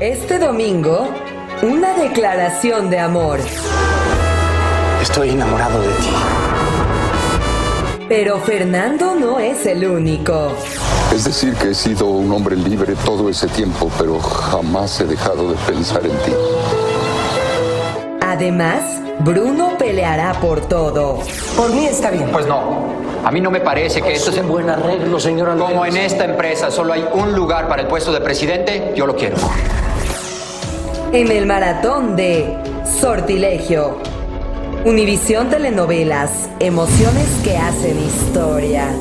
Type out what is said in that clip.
Este domingo, una declaración de amor. Estoy enamorado de ti. Pero Fernando no es el único. Es decir, que he sido un hombre libre todo ese tiempo, pero jamás he dejado de pensar en ti. Además, Bruno peleará por todo. Por mí está bien. Pues no. A mí no me parece que esto Es un buen arreglo, señor Andrés. Como en esta empresa solo hay un lugar para el puesto de presidente, yo lo quiero. En el maratón de Sortilegio. Univisión Telenovelas. Emociones que hacen historia.